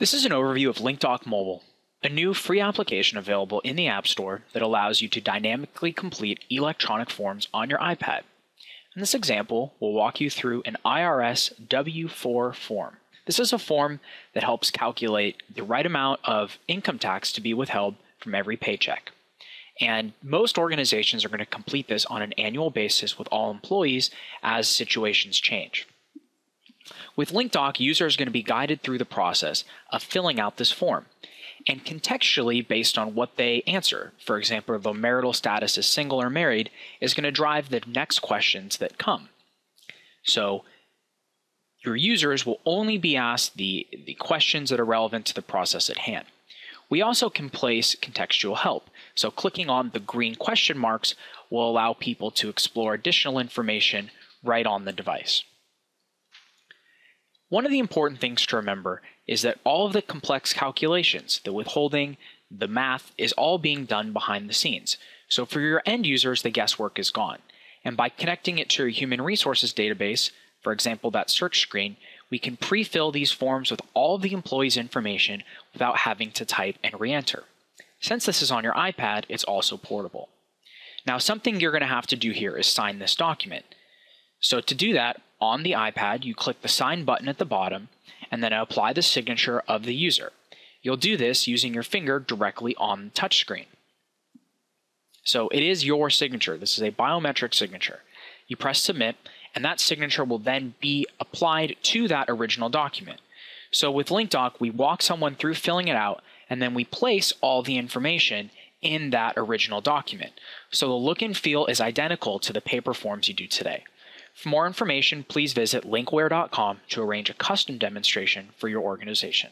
This is an overview of LincDoc Mobile, a new free application available in the App Store that allows you to dynamically complete electronic forms on your iPad. In this example, we'll walk you through an IRS W4 form. This is a form that helps calculate the right amount of income tax to be withheld from every paycheck. And most organizations are going to complete this on an annual basis with all employees as situations change. With LincDoc, users are going to be guided through the process of filling out this form and contextually based on what they answer. For example, the marital status is single or married is going to drive the next questions that come. So your users will only be asked the, the questions that are relevant to the process at hand. We also can place contextual help. So clicking on the green question marks will allow people to explore additional information right on the device. One of the important things to remember is that all of the complex calculations, the withholding, the math, is all being done behind the scenes. So for your end users, the guesswork is gone. And by connecting it to your human resources database, for example, that search screen, we can pre-fill these forms with all of the employee's information without having to type and re-enter. Since this is on your iPad, it's also portable. Now, something you're going to have to do here is sign this document. So to do that, on the iPad, you click the sign button at the bottom and then apply the signature of the user. You'll do this using your finger directly on the touchscreen. So it is your signature. This is a biometric signature. You press submit, and that signature will then be applied to that original document. So with LincDoc, we walk someone through filling it out, and then we place all the information in that original document. So the look and feel is identical to the paper forms you do today. For more information, please visit lincware.com to arrange a custom demonstration for your organization.